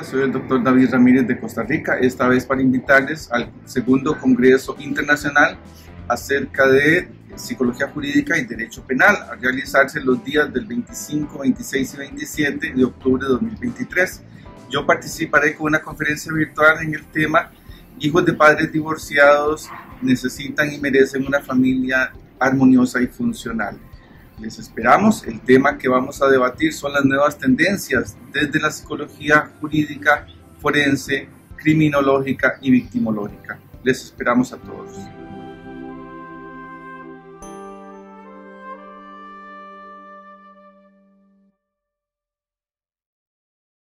Soy el doctor David Ramírez de Costa Rica, esta vez para invitarles al segundo Congreso Internacional acerca de Psicología Jurídica y Derecho Penal, a realizarse los días del 25, 26 y 27 de octubre de 2023. Yo participaré con una conferencia virtual en el tema Hijos de padres divorciados necesitan y merecen una familia armoniosa y funcional. Les esperamos. El tema que vamos a debatir son las nuevas tendencias desde la psicología jurídica, forense, criminológica y victimológica. Les esperamos a todos.